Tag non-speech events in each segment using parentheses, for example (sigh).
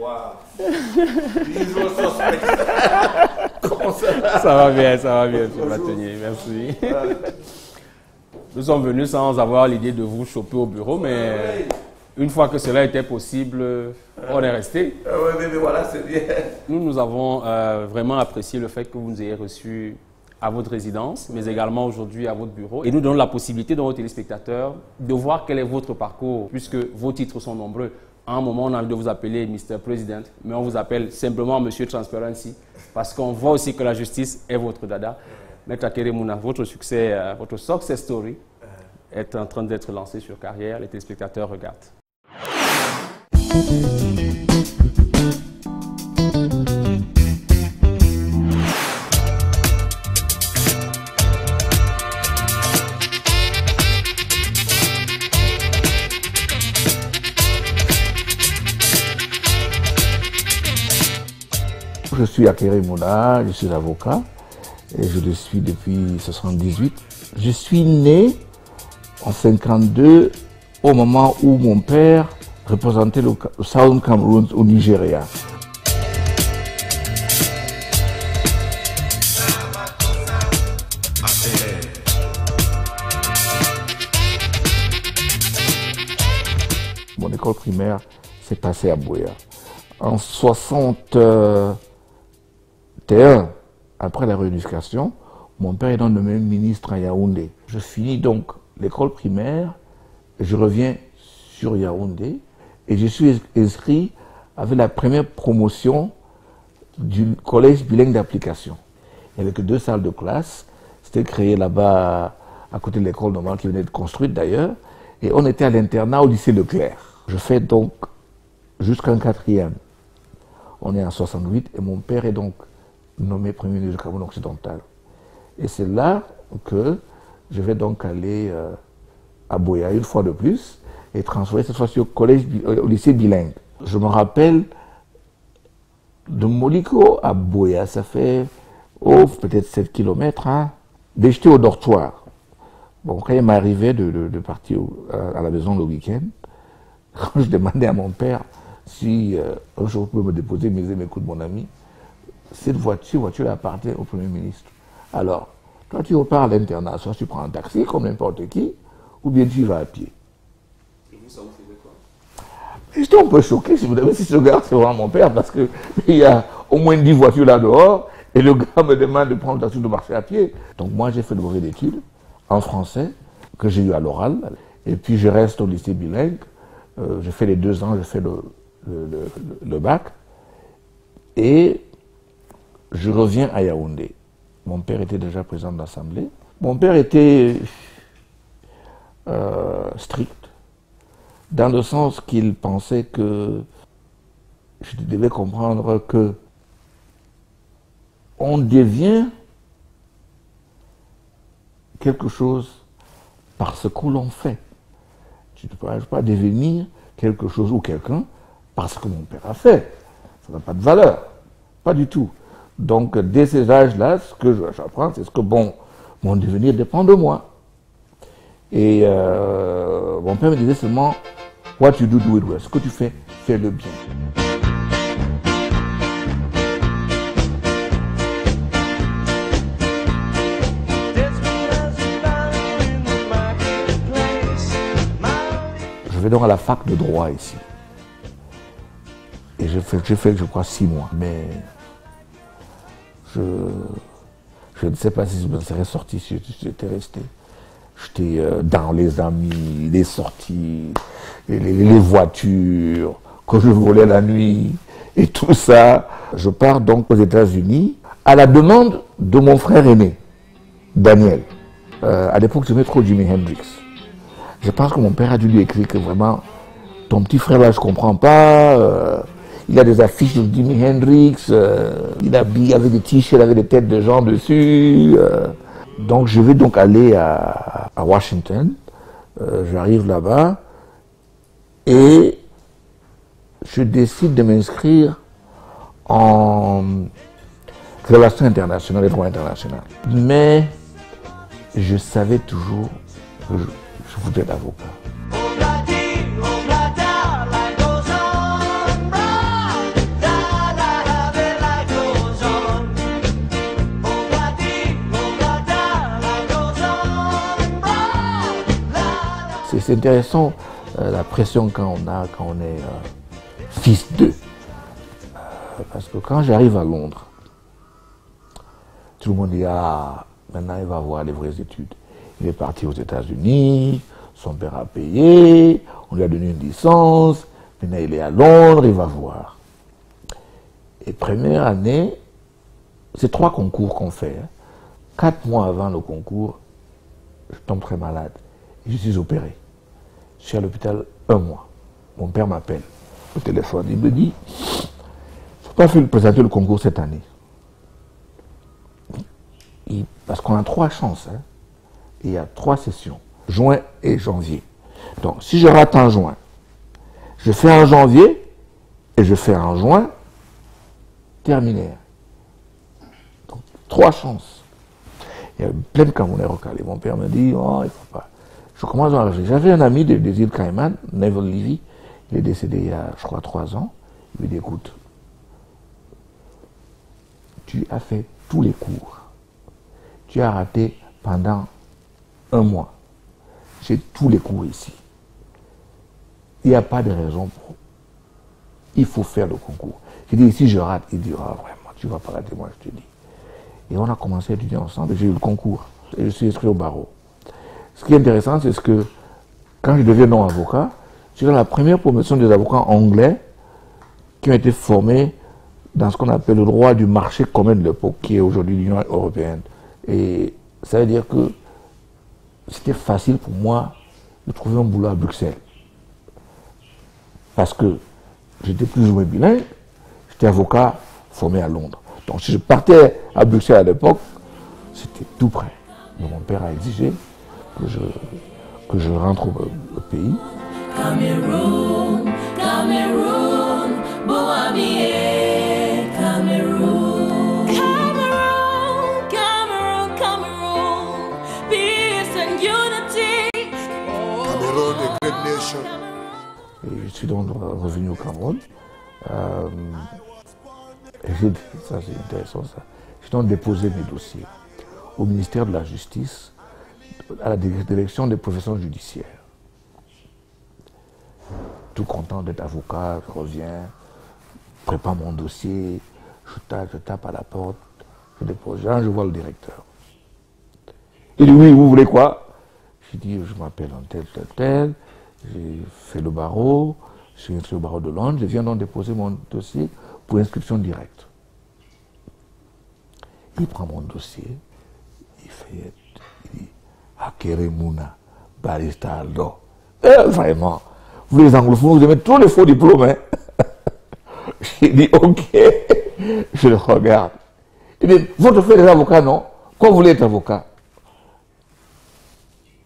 (laughs) Comment ça Ça va bien, ça va bien, M. Bâtonnier, merci. Nous sommes venus sans avoir l'idée de vous choper au bureau, mais une fois que cela était possible, on est resté. Ah oui, mais voilà, c'est bien. Nous, nous avons euh, vraiment apprécié le fait que vous nous ayez reçus à votre résidence, mais également aujourd'hui à votre bureau. Et nous donnons la possibilité dans aux téléspectateurs de voir quel est votre parcours, puisque vos titres sont nombreux. À un moment, on a envie de vous appeler Mr. President, mais on vous appelle simplement Monsieur Transparency, parce qu'on voit aussi que la justice est votre dada. Maître Akeremouna, votre succès, euh, votre success story est en train d'être lancé sur carrière. Les téléspectateurs regardent. Je suis Akere Mouna, je suis avocat et je le suis depuis 1978. Je suis né en 52 au moment où mon père représentait le Southern Cameroon au Nigeria. Mon école primaire s'est passée à Boya. En 61, après la réunification, mon père est nommé ministre à Yaoundé. Je finis donc l'école primaire, je reviens sur Yaoundé et je suis inscrit avec la première promotion du collège bilingue d'application. Il n'y avait que deux salles de classe. C'était créé là-bas à côté de l'école normale qui venait de construite d'ailleurs. Et on était à l'internat au lycée Leclerc. Je fais donc jusqu'en quatrième. On est en 68 et mon père est donc nommé premier ministre du Cameroun occidental. Et c'est là que je vais donc aller euh, à Boya une fois de plus et transférer cette fois-ci au collège, au lycée bilingue. Je me rappelle de Moliko à Boya, ça fait oh, peut-être 7 km, hein, j'étais au dortoir. Bon, quand il m'arrivait de, de, partir à la maison le week-end, quand (laughs) je demandais à mon père si euh, un jour je pouvais me déposer, il me disait, écoute mon ami, cette voiture, voiture appartient au Premier ministre. Alors, toi tu repars à l'internat, soit tu prends un taxi comme n'importe qui, ou bien tu vas à pied. Et vous, ça vous faisait quoi? J'étais un peu choqué, si vous avez si ce gars, c'est vraiment mon père, parce qu'il (laughs) y a au moins 10 voitures là dehors, et le gars me demande de prendre le taxi de marcher à pied. Donc moi, j'ai fait le brevet d'études en français, que j'ai eu à l'oral, et puis je reste au lycée bilingue. Euh, je fais les deux ans, je fais le, le, le bac, et je reviens à Yaoundé. Mon père était déjà président de l'Assemblée. Mon père était euh, strict, dans le sens qu'il pensait que je devais comprendre que on devient quelque chose parce que l'on fait. Tu ne peux pas devenir quelque chose ou quelqu'un parce que mon père a fait. Ça n'a pas de valeur. Pas du tout. Donc, dès ces âges-là, ce que j'apprends, c'est ce que, bon, mon devenir dépend de moi. Et euh, mon père me disait seulement, what you do, do it well. Ce que tu fais, fais-le bien. Je vais donc à la fac de droit ici. Et j'ai fait, fait, je crois, six mois. Mais je, ne sais pas si je me serais sorti si j'étais resté. J'étais euh, dans les amis, les sorties, les, voitures, quand je volais la nuit et tout ça. Je pars donc aux États-Unis à la demande de mon frère aîné, Daniel. Euh, à l'époque, j'aimais trop Jimi Hendrix. Je pense que mon père a dû lui écrire que vraiment, ton petit frère là, je comprends pas. Euh, il a des affiches de Jimi Hendrix, euh, il habille avec des t-shirts avec des têtes de gens dessus. Euh. donc je vais donc aller à, Washington. Euh, j'arrive là-bas et je décide de m'inscrire en relations internationales et droit international. Mais je savais toujours que je, je voulais être avocat. C'est intéressant euh, la pression quand on a, quand on est euh, fils d'eux. parce que quand j'arrive à Londres, tout le monde dit Ah, maintenant il va avoir les vraies études. Il est parti aux États-Unis, son père a payé, on lui a donné une licence, maintenant il est à Londres, il va voir. Et première année, c'est trois concours qu'on fait. Hein. Quatre mois avant le concours, je tombe très malade. Et je suis opéré. Je suis à l'hôpital un mois. Mon père m'appelle au téléphone. Il me dit, il ne faut pas présenter le concours cette année. parce qu'on a trois chances. Hein. il y a trois sessions. Juin et janvier. Donc si je rate en juin, je fais en janvier et je fais en juin terminaire. Donc trois chances. Il y a plein de Camerounais recalés. Mon père me dit, oh, il ne faut pas. Je commence à réfléchir. J'avais un ami des, îles Caïman, Neville Levy, il est décédé il y a, je crois, trois ans. Il me dit, écoute, tu as fait tous les cours. Tu as raté pendant un mois. J'ai tous les cours ici. Il n'y a pas de raison pour. Il faut faire le concours. Je dis, si je rate, il dit, oh, vraiment, tu ne vas pas rater, moi, je te dis. Et on a commencé à étudier ensemble. J'ai eu le concours. Et je suis inscrit au barreau. Ce qui est intéressant, c'est que quand je deviens non-avocat, je suis dans la première promotion des avocats anglais qui ont été formés dans ce qu'on appelle le droit du marché commun de l'époque, qui est aujourd'hui l'Union européenne. Et ça veut dire que c'était facile pour moi de trouver un boulot à Bruxelles. Parce que j'étais plus ou moins bilingue, j'étais avocat formé à Londres. Donc si je partais à Bruxelles à l'époque, c'était tout près. Mais mon père a exigé que je, que je rentre au, pays. Cameroun, Cameroun, Cameroun. Cameroun, Cameroun, Cameroun, peace and unity. Cameroun, a great nation. Et je suis donc revenu au Cameroun. Euh, ça c'est intéressant ça. J'ai donc déposé mes dossiers au ministère de la Justice, à la direction des professions judiciaires. Tout content d'être avocat, je reviens, prépare mon dossier, je tape, je tape à la porte, je dépose, je vois le directeur. Il dit oui, vous voulez quoi? Je dis je m'appelle un tel, tel, tel, j'ai fait le barreau, je suis inscrit au barreau de Londres, je viens donc déposer mon dossier pour inscription directe. Il prend mon dossier, il fait, Akeremuna, barista Aldo. Eh, vraiment, vous les anglophones, vous aimez tous les faux diplômes. Hein? (laughs) J'ai dit, ok, je le regarde. Il dit, votre frère est avocat, non? Quoi vous voulez être avocat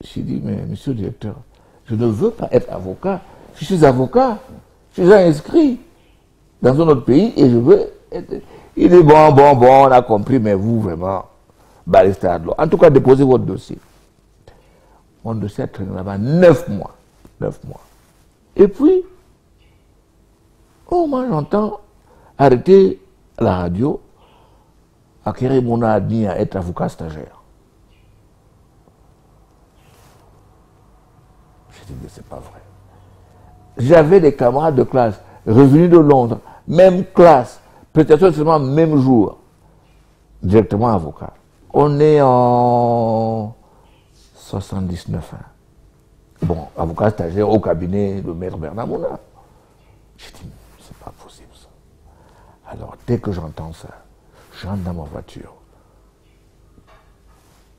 J'ai dit, mais monsieur le directeur, je ne veux pas être avocat. Je suis avocat. Je suis inscrit dans un autre pays et je veux être... Il dit, bon, bon, bon, on a compris, mais vous, vraiment, barista En tout cas, déposez votre dossier. Dossier a traîné là-bas neuf mois. Neuf mois. Et puis, oh, moi, j'entends arrêter la radio, acquérir mon admis à être avocat stagiaire. Je dit, c'est pas vrai. J'avais des camarades de classe revenus de Londres, même classe, peut-être seulement même jour, directement avocat. On est en 79 ans. Bon, avocat stagiaire au cabinet de maître Bernard Mouna. Je dis, c'est pas possible ça. Alors, dès que j'entends ça, j'entre dans ma voiture.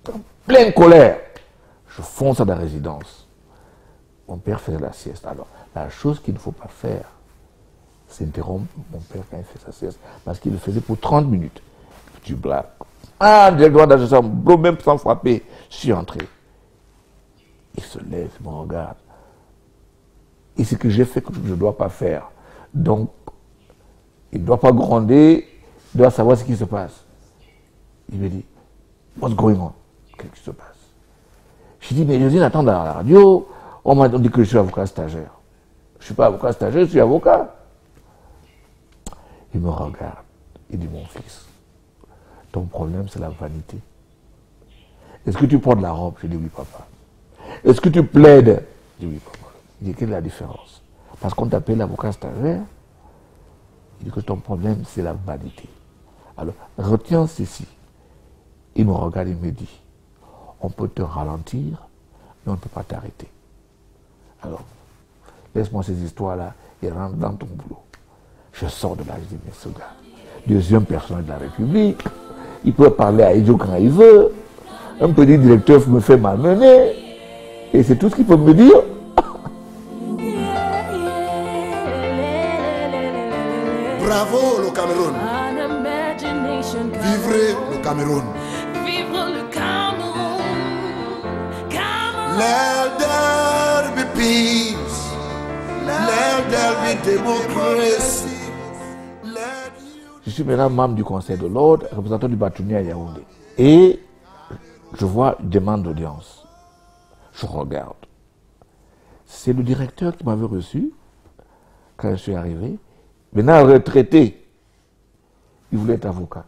En pleine colère, je fonce à la résidence. Mon père faisait la sieste. Alors, la chose qu'il ne faut pas faire, s'interrompt mon père quand il fait sa sieste, parce qu'il le faisait pour 30 minutes. Tu blagues. Ah, j'ai le droit même sans frapper. Je suis entré. Il se lève, il me regarde. Et ce que j'ai fait que je ne dois pas faire. Donc, il ne doit pas gronder, il doit savoir ce qui se passe. Il me dit, what's going on? Qu'est-ce qui se passe? Je dis, mais dis, attends, dans la radio, on m'a dit que je suis avocat stagiaire. Je ne suis pas avocat stagiaire, je suis avocat. Il me regarde. Il dit, mon fils, ton problème, c'est la vanité. Est-ce que tu portes la robe? Je dis, oui, papa. Est-ce que tu plaides? Je dis oui, papa. Il dit quelle est la différence? Parce qu'on t'appelle l'avocat stagiaire, il dit que ton problème, c'est la vanité. Alors, retiens ceci. Il me regarde et me dit, on peut te ralentir, mais on ne peut pas t'arrêter. Alors, laisse-moi ces histoires-là et rentre dans ton boulot. Je sors de là, je dis, mais ce gars, deuxième personnage de la République, il peut parler à Idio quand il veut. Un petit directeur me fait malmener. Et c'est tout ce qu'il peut me dire. Bravo le Cameroun. Vivrez le Cameroun. Vivre le Cameroun. Cameroun. Be peace. Let you... Je suis maintenant membre du Conseil de l'Ordre, représentant du bâtonnier à Yaoundé. Et je vois une demande d'audience. Je regarde. C'est le directeur qui m'avait reçu quand je suis arrivé. Maintenant retraité, il voulait être avocat.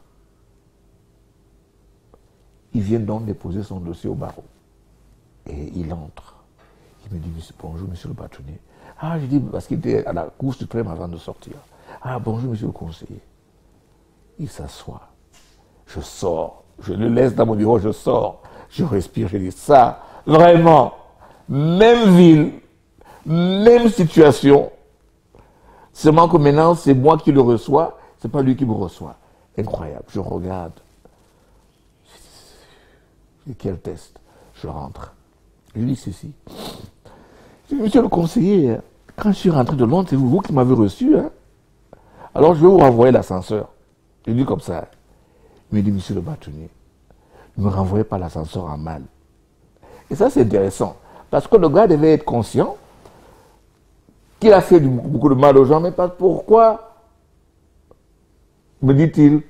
Il vient donc déposer son dossier au barreau. Et il entre. Il me dit, bonjour, monsieur le bâtonnier. Ah, je dis, parce qu'il était à la Cour suprême avant de sortir. Ah, bonjour, monsieur le conseiller. Il s'assoit. Je sors. Je le laisse dans mon bureau, je sors. Je respire, je dis, ça, vraiment, même ville, même situation. Seulement que maintenant, c'est moi qui le reçois, c'est pas lui qui me reçoit. Incroyable. Je regarde. Dis, quel test Je rentre. Je lui dis ceci. Je dis, monsieur le conseiller, quand je suis rentré de Londres, c'est vous qui m'avez reçu. Hein? Alors je vais vous renvoyer l'ascenseur. Je dis comme ça. Il me dit, monsieur le bâtonnier, ne me renvoyez pas l'ascenseur en mal. Et ça, c'est intéressant. Parce que le gars devait être conscient qu'il a fait beaucoup de mal aux gens, mais pourquoi, me dit-il,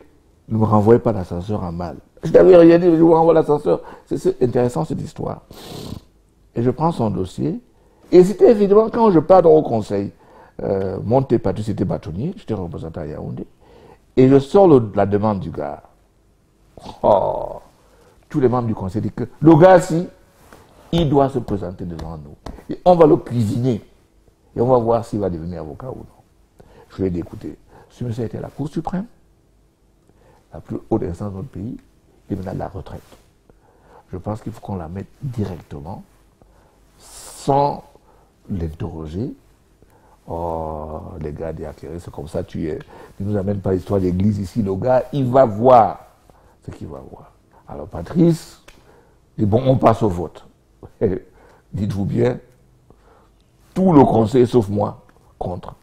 ne me renvoyez pas l'ascenseur en mal? Je n'avais rien dit, je vous renvoie l'ascenseur. C'est- intéressant cette histoire. Et je prends son dossier. Et c'était évidemment quand je pars au conseil, euh, Monté Patu, c'était bâtonnier, j'étais représentant à Yaoundé. Et je sors la demande du gars. Oh, tous les membres du conseil disent que le gars, si, il doit se présenter devant nous. Et on va le cuisiner. Et on va voir s'il va devenir avocat ou non. Je lui ai dit, écoutez, ce monsieur était à la Cour suprême, la plus haute instance de notre pays, il est maintenant la retraite. Je pense qu'il faut qu'on la mette directement, sans l'interroger. Oh, les gars d'Iakéré, c'est comme ça, tu es. Tu nous amènes pas l'histoire d'église ici. Le gars, il va voir ce qu'il va voir. Alors, Patrice dit bon, on passe au vote. Dites-vous bien, tout le conseil, sauf moi, contre.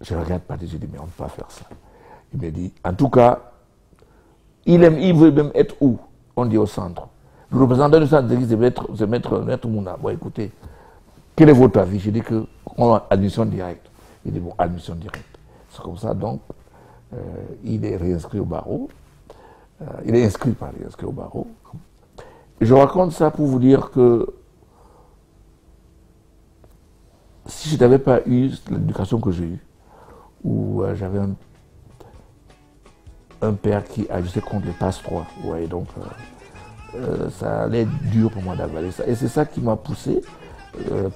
Je regarde Patrice, je dis mais on ne peut pas faire ça. Il me dit, en tout cas, il, aime, il veut même être où? On dit au centre. Le représentant du centre dit c'est maître, maître, Mouna. Bon, écoutez, quel est votre avis? Je dis que on a admission directe. Il dit bon, admission directe. C'est comme ça, donc, euh, il est réinscrit au barreau. Euh, il est inscrit, pas réinscrit au barreau. Je raconte ça pour vous dire que si je n'avais pas eu l'éducation que j'ai eue, où euh, j'avais un, père qui agissait contre les passe-droits, vous voyez, donc euh, euh, ça allait être dur pour moi d'avaler ça. Et c'est ça qui m'a poussé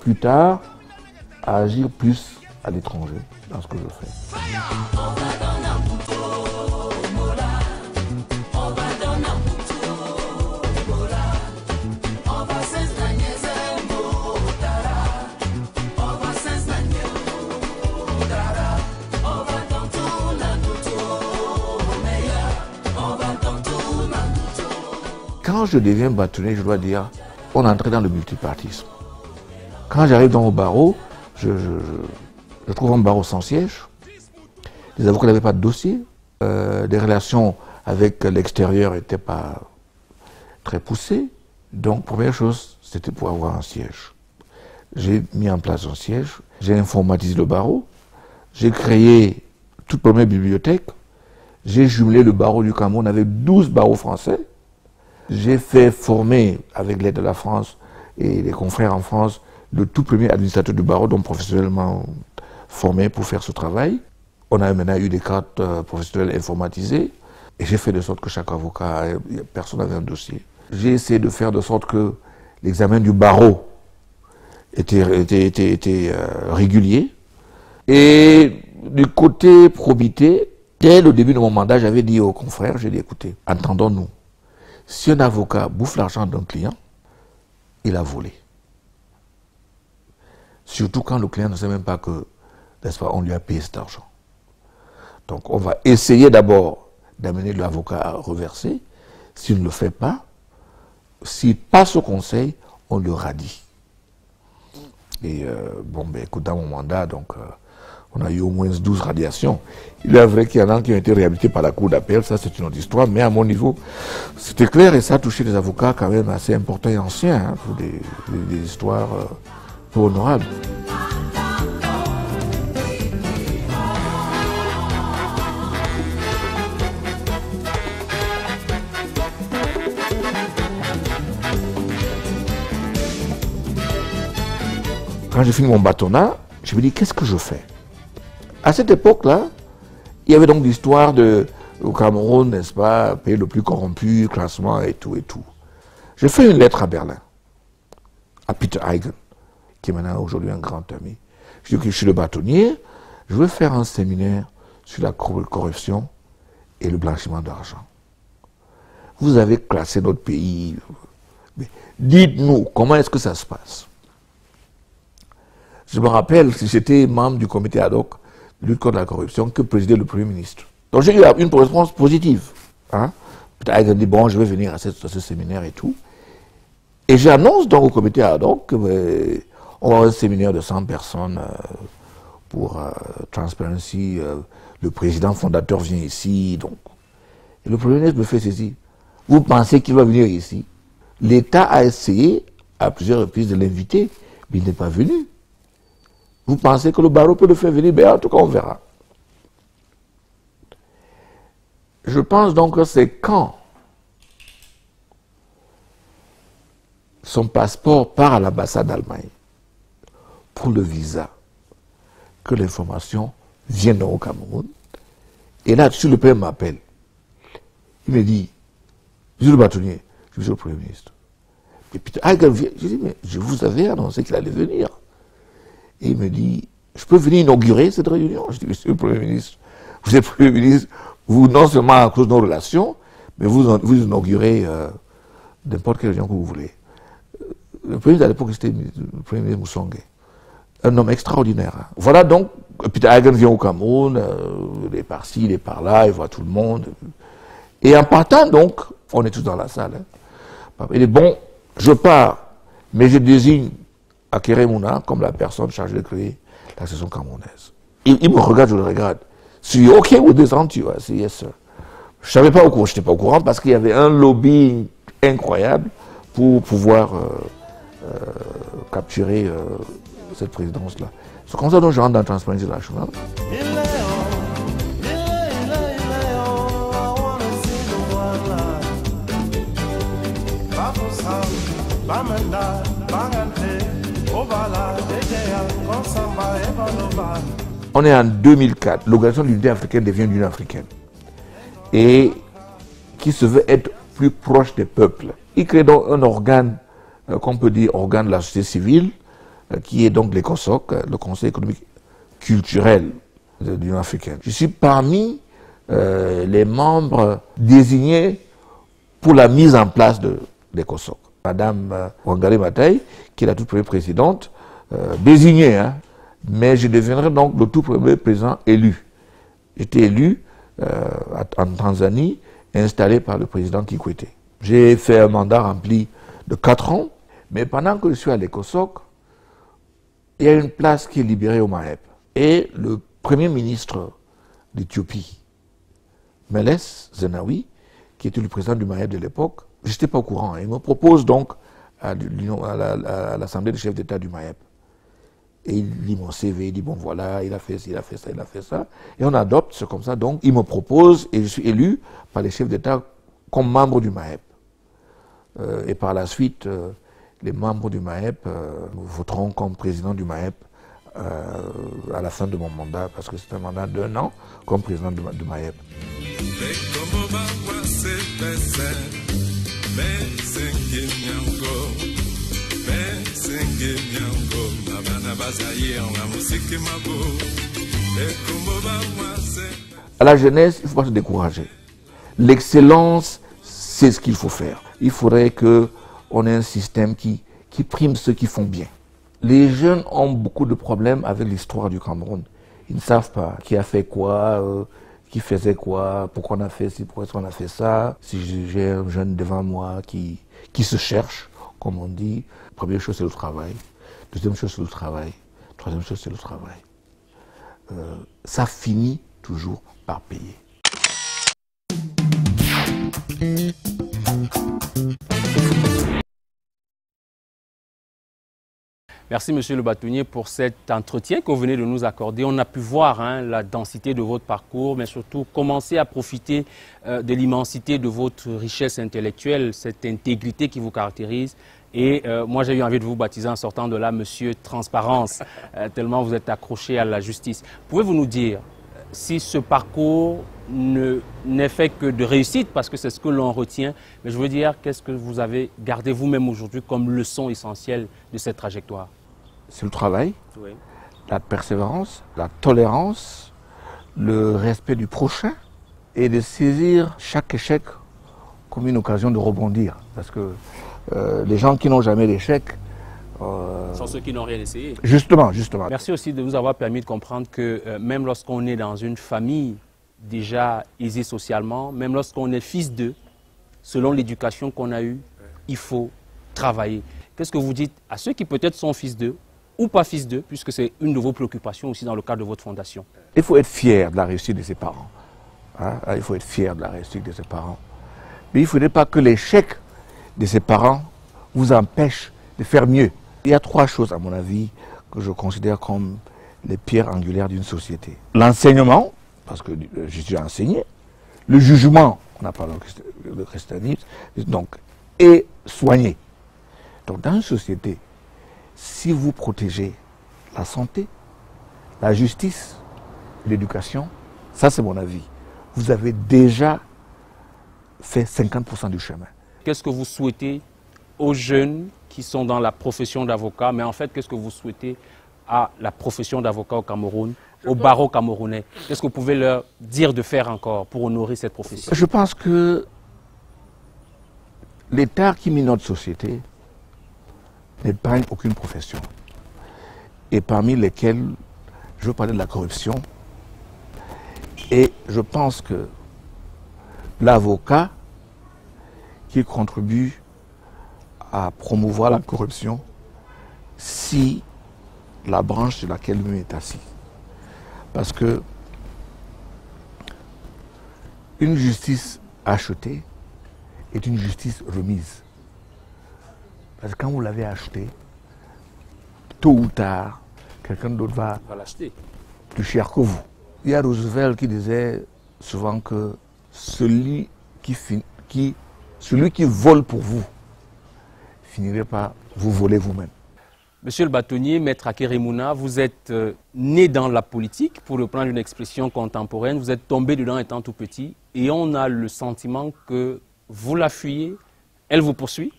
plus tard à agir plus à l'étranger dans ce que je fais. Quand je deviens bâtonnier, je dois dire, on est entré dans le multipartisme. Quand j'arrive dans le barreau, je trouve un barreau sans siège. Les avocats n'avaient pas de dossier. Euh, les relations avec l'extérieur n'étaient pas très poussées. Donc, première chose, c'était pour avoir un siège. J'ai mis en place un siège. J'ai informatisé le barreau. J'ai créé toute première bibliothèque. J'ai jumelé le barreau du Cameroun avec 12 barreaux français. J'ai fait former, avec l'aide de la France et les confrères en France, le tout premier administrateur du barreau, donc professionnellement formé pour faire ce travail. On a maintenant eu des cartes euh, professionnelles informatisées. Et j'ai fait de sorte que chaque avocat, euh, personne n'avait un dossier. J'ai essayé de faire de sorte que l'examen du barreau était, était, était, était, euh, régulier. Et du côté probité, dès le début de mon mandat, j'avais dit aux confrères, j'ai dit, écoutez, entendons-nous. Si un avocat bouffe l'argent d'un client, il a volé. Surtout quand le client ne sait même pas que, n'est-ce pas, on lui a payé cet argent. Donc on va essayer d'abord d'amener l'avocat à reverser. S'il ne le fait pas, s'il passe au conseil, on le radie. Et euh, bon, ben écoute, dans mon mandat, donc, euh, on a eu au moins 12 radiations. Il est vrai qu'il y en a qui ont été réhabilités par la Cour d'appel, ça c'est une autre histoire, mais à mon niveau, c'était clair et ça a touché des avocats quand même assez importants et anciens, hein, pour des, histoires euh, peu honorables. Quand j'ai fini mon bâtonnat, je me dis qu'est-ce que je fais? À cette époque-là, il y avait donc l'histoire de au Cameroun, n'est-ce pas, pays le plus corrompu, classement et tout et tout. J'ai fait une lettre à Berlin, à Peter Eigen, qui est maintenant aujourd'hui un grand ami. Je dis que je suis le bâtonnier, je veux faire un séminaire sur la cor- corruption et le blanchiment d'argent. Vous avez classé notre pays. Mais Dites-nous, comment est-ce que ça se passe? Je me rappelle, si j'étais membre du comité ad hoc lutte contre la corruption, que présidait le Premier ministre. Donc j'ai eu une réponse positive. Hein. Peut-être qu'il dit, bon, je vais venir à, ce séminaire et tout. Et j'annonce donc au comité ad hoc que ben, on va avoir un séminaire de 100 personnes euh, pour euh, Transparency. euh, le président fondateur vient ici. Donc. Et le Premier ministre me fait ceci. Vous pensez qu'il va venir ici? L'État a essayé à plusieurs reprises de l'inviter, mais il n'est pas venu. Vous pensez que le barreau peut le faire venir? Ben, en tout cas, on verra. Je pense donc que c'est quand son passeport part à l'ambassade d'Allemagne pour le visa que l'information vient donc au Cameroun. Et là, dessus le père m'appelle. Il me dit, Monsieur le bâtonnier, je suis le Premier ministre. Et puis, ah, je dis, mais je vous avais annoncé qu'il allait venir. Et il me dit, je peux venir inaugurer cette réunion? Je dis, Monsieur le Premier ministre, vous êtes Premier ministre, vous, non seulement à cause de nos relations, mais vous, vous inaugurez euh, n'importe quelle réunion que vous voulez. Le Premier ministre à l'époque, c'était le Premier ministre Moussongue. Un homme extraordinaire. hein. Voilà donc, Peter Hagen vient au Cameroun, euh, il est par-ci, il est par-là, il voit tout le monde. Et en partant donc, on est tous dans la salle. hein. Il dit, bon, je pars, mais je désigne Akere Mouna comme la personne chargée de créer la session camerounaise. Il, me regarde, je le regarde. Dis, OK with this, aren't you? I yes, sir. Je savais pas au courant, je n'étais pas au courant parce qu'il y avait un lobby incroyable pour pouvoir euh, euh, capturer euh, cette présidence-là. C'est comme ça que je rentre dans Transparency National. On est en 2004. L'Organisation de l'Unité africaine devient l'Union africaine. Et qui se veut être plus proche des peuples. Il crée donc un organe, euh, qu'on peut dire organe de la société civile, euh, qui est donc l'ECOSOC, euh, le Conseil économique culturel de l'Union africaine. Je suis parmi les membres désignés pour la mise en place de l'ECOSOC. Madame Wangari Maathai, qui est la toute première présidente, euh, désignée, hein, mais je deviendrai donc le tout premier président élu. J'étais élu euh, en Tanzanie, installé par le président Kikwete. J'ai fait un mandat rempli de 4 ans, mais pendant que je suis à l'ECOSOC, il y a une place qui est libérée au Maheb. Et le premier ministre d'Éthiopie, Meles Zenawi, qui était le président du Maheb de l'époque, je n'étais pas au courant. hein. Il me propose donc à l'Assemblée des chefs d'État du Maheb. Et il lit mon CV, il dit bon voilà, il a fait ça, il a fait ça, il a fait ça. Et on adopte, c'est comme ça. Donc il me propose et je suis élu par les chefs d'État comme membre du MAEP. Euh, et par la suite, euh, les membres du MAEP euh, voteront comme président du MAEP à la fin de mon mandat, parce que c'est un mandat d'un an comme président du, du MAEP. À la jeunesse, il ne faut pas se décourager. L'excellence, c'est ce qu'il faut faire. Il faudrait qu'on ait un système qui, qui prime ceux qui font bien. Les jeunes ont beaucoup de problèmes avec l'histoire du Cameroun. Ils ne savent pas qui a fait quoi, euh, qui faisait quoi, pourquoi on a fait ci, pourquoi on a fait ça. Si j'ai un jeune devant moi qui, qui se cherche, comme on dit, première chose c'est le travail, deuxième chose c'est le travail, troisième chose c'est le travail. Euh, ça finit toujours par payer. Merci, Monsieur le bâtonnier, pour cet entretien que vous venez de nous accorder. On a pu voir hein, la densité de votre parcours, mais surtout commencer à profiter euh, de l'immensité de votre richesse intellectuelle, cette intégrité qui vous caractérise. Et euh, moi, j'ai eu envie de vous baptiser en sortant de là, Monsieur Transparence, (laughs) euh, tellement vous êtes accroché à la justice. Pouvez-vous nous dire si ce parcours ne- n'est fait que de réussite, parce que c'est ce que l'on retient, mais je veux dire, qu'est-ce que vous avez gardé vous-même aujourd'hui comme leçon essentielle de cette trajectoire? C'est le travail, Oui. la persévérance, la tolérance, le respect du prochain et de saisir chaque échec comme une occasion de rebondir. Parce que euh, les gens qui n'ont jamais d'échec, euh, Sans ceux qui n'ont rien essayé. justement, justement, Merci aussi de nous avoir permis de comprendre que euh, même lorsqu'on est dans une famille déjà aisée socialement, même lorsqu'on est fils d'eux, selon l'éducation qu'on a eue, il faut travailler. Qu'est-ce que vous dites à ceux qui peut-être sont fils d'eux ou pas fils d'eux, puisque c'est une de vos préoccupations aussi dans le cadre de votre fondation il faut être fier de la réussite de ses parents. Hein, Il faut être fier de la réussite de ses parents. Mais il ne faudrait pas que l'échec de ses parents vous empêche de faire mieux. Il y a trois choses, à mon avis, que je considère comme les pierres angulaires d'une société. L'enseignement, parce que euh, je suis enseigné. Le jugement, on a parlé de christianisme. Donc, et soigner. Donc, dans une société, si vous protégez la santé, la justice, l'éducation, ça c'est mon avis. Vous avez déjà fait 50% du chemin. Qu'est-ce que vous souhaitez aux jeunes qui sont dans la profession d'avocat, mais en fait, qu'est-ce que vous souhaitez à la profession d'avocat au Cameroun, au barreau camerounais? Qu'est-ce que vous pouvez leur dire de faire encore pour honorer cette profession? Je pense que l'État qui mine notre société n'épargne aucune profession. Et parmi lesquelles, je veux parler de la corruption. Et je pense que l'avocat qui contribue à promouvoir la corruption, si la branche sur laquelle lui est assis. Parce que une justice achetée est une justice remise. Parce que quand vous l'avez achetée, tôt ou tard, quelqu'un d'autre va l'acheter. plus cher que vous. Il y a Roosevelt qui disait souvent que celui qui, qui, celui qui vole pour vous finirait par vous voler vous-même. Monsieur le bâtonnier, maître Akeremouna, vous êtes euh, né dans la politique, pour reprendre une expression contemporaine, vous êtes tombé dedans étant tout petit, et on a le sentiment que vous la fuyez, elle vous poursuit,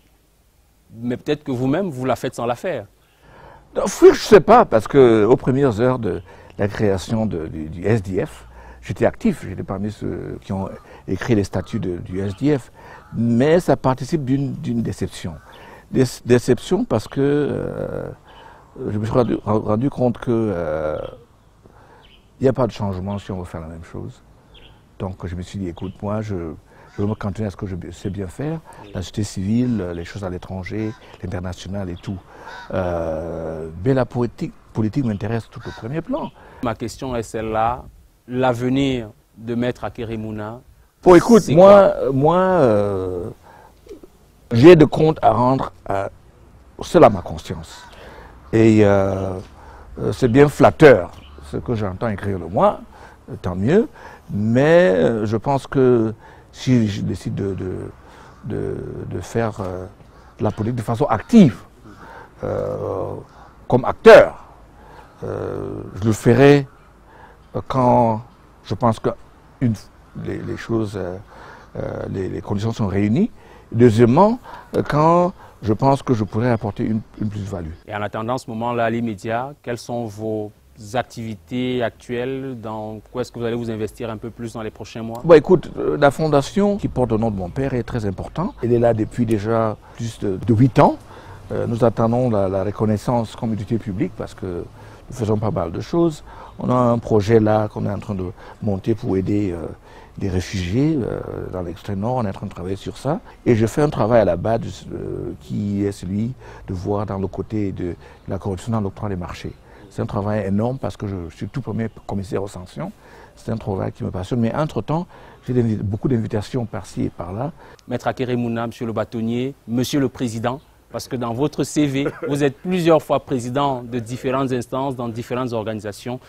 mais peut-être que vous-même, vous la faites sans la faire. Non, je ne sais pas, parce que aux premières heures de la création du, SDF, j'étais actif, j'étais parmi ceux qui ont écrit les statuts du SDF, mais ça participe d'une déception. Dé- déception parce que euh, je me suis rendu, compte que euh, il n'y a pas de changement si on veut faire la même chose. Donc je me suis dit, écoute, moi, je, je veux me cantonner à ce que je sais bien faire, la société civile, les choses à l'étranger, l'international et tout. Euh, mais la politique, politique m'intéresse tout au premier plan. Ma question est celle-là, l'avenir de maître Akeremouna, Bon, écoute, moi, moi euh, j'ai de comptes à rendre à, à ma conscience. Et euh, euh, c'est bien flatteur ce que j'entends écrire le moi, euh, tant mieux. Mais euh, je pense que si je décide de, de, de, faire euh, la politique de façon active, euh, comme acteur, euh, je le ferai quand je pense que une, les, les choses, les, les conditions sont réunies. Deuxièmement, quand je pense que je pourrais apporter une, une plus-value. Et en attendant ce moment-là, à l'immédiat, quelles sont vos activités actuelles dans quoi est-ce que vous allez vous investir un peu plus dans les prochains mois? Bon, écoute, euh, la fondation qui porte le nom de mon père est très importante. Elle est là depuis déjà plus de, de 8 ans. Euh, nous attendons la, reconnaissance comme utilité publique parce que nous faisons pas mal de choses. On a un projet là qu'on est en train de monter pour aider euh, des réfugiés dans l'extrême nord. On est en train de travailler sur ça. Et je fais un travail à la base qui est celui de voir dans le côté de la corruption dans l'octroi des marchés. C'est un travail énorme parce que je suis tout premier commissaire aux sanctions. C'est un travail qui me passionne. Mais entre-temps, j'ai beaucoup d'invitations par-ci et par-là. Maître Akeremouna, Monsieur le bâtonnier, Monsieur le Président, parce que dans votre CV, vous êtes plusieurs fois président de différentes instances, dans différentes organisations.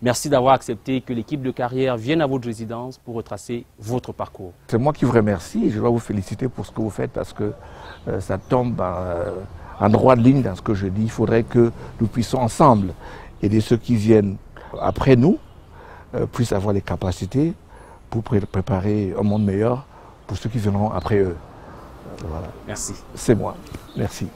Merci d'avoir accepté que l'équipe de carrière vienne à votre résidence pour retracer votre parcours. C'est moi qui vous remercie et je dois vous féliciter pour ce que vous faites parce que euh, ça tombe euh, en droite ligne dans ce que je dis. Il faudrait que nous puissions ensemble aider ceux qui viennent après nous, euh, puissent avoir les capacités pour pré- préparer un monde meilleur pour ceux qui viendront après eux. Voilà, Merci. c'est moi. Merci.